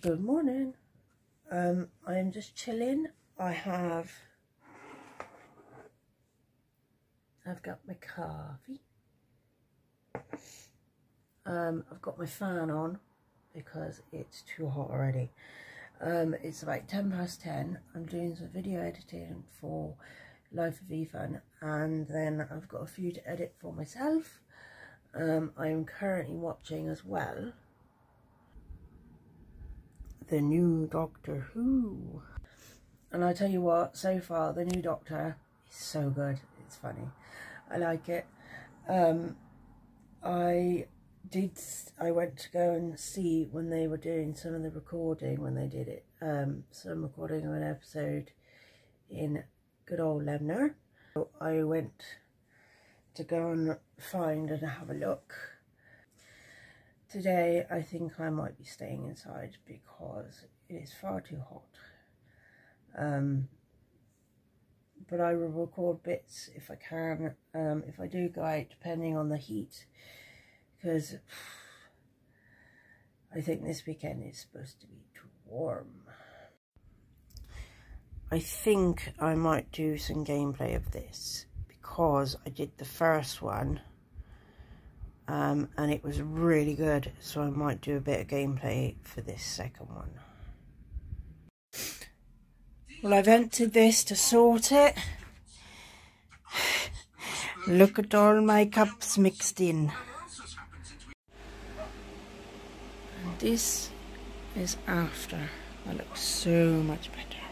Good morning. Um, I am just chilling. I have, I've got my coffee. Um, I've got my fan on because it's too hot already. Um, it's about 10 past 10. I'm doing some video editing for Life of Ethan and then I've got a few to edit for myself. Um, I am currently watching as well the new Doctor Who. And I tell you what, so far the new Doctor is so good. It's funny. I like it. Um, I did. I went to go and see when they were doing some of the recording when they did it. Um, some recording of an episode in good old Lebanon. So I went to go and find and have a look Today I think I might be staying inside because it is far too hot. Um, but I will record bits if I can, um, if I do go out, depending on the heat, because I think this weekend is supposed to be too warm. I think I might do some gameplay of this, because I did the first one, um, and it was really good so I might do a bit of gameplay for this second one. Well I've entered this to sort it. Look at all my cups mixed in. And this is after. That looks so much better.